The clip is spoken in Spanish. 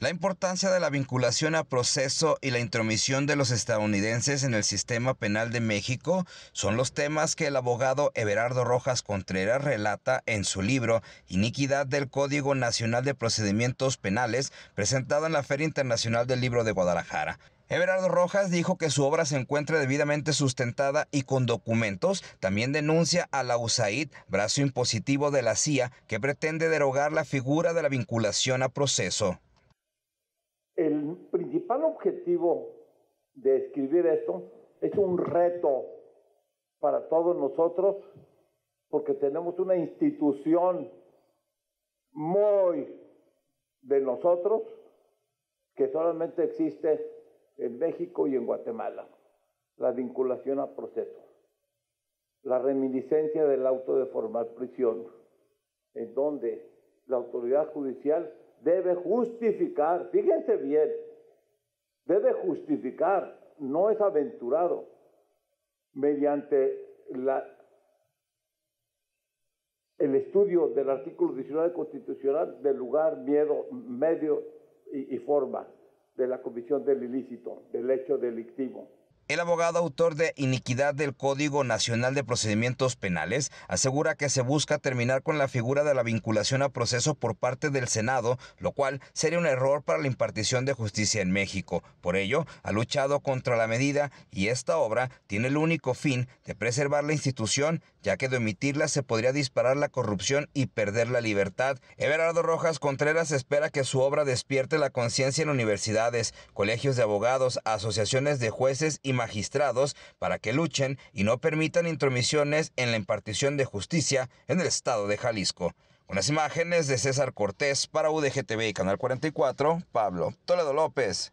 La importancia de la vinculación a proceso y la intromisión de los estadounidenses en el sistema penal de México son los temas que el abogado Everardo Rojas Contreras relata en su libro Iniquidad del Código Nacional de Procedimientos Penales, presentado en la Feria Internacional del Libro de Guadalajara. Everardo Rojas dijo que su obra se encuentra debidamente sustentada y con documentos. También denuncia a la USAID, brazo impositivo de la CIA, que pretende derogar la figura de la vinculación a proceso. Principal objetivo de escribir esto es un reto para todos nosotros porque tenemos una institución muy de nosotros que solamente existe en México y en Guatemala, la vinculación a proceso, la reminiscencia del auto de formal prisión, en donde la autoridad judicial debe justificar, fíjense bien, debe justificar, no es aventurado, mediante el estudio del artículo 19 constitucional del lugar, miedo, medio y forma de la comisión del ilícito, del hecho delictivo. El abogado autor de Iniquidad del Código Nacional de Procedimientos Penales asegura que se busca terminar con la figura de la vinculación a proceso por parte del Senado, lo cual sería un error para la impartición de justicia en México. Por ello, ha luchado contra la medida y esta obra tiene el único fin de preservar la institución, ya que de omitirla se podría disparar la corrupción y perder la libertad. Everardo Rojas Contreras espera que su obra despierte la conciencia en universidades, colegios de abogados, asociaciones de jueces y magistrados para que luchen y no permitan intromisiones en la impartición de justicia en el estado de Jalisco. Con las imágenes de César Cortés para UDGTV y Canal 44, Pablo Toledo López.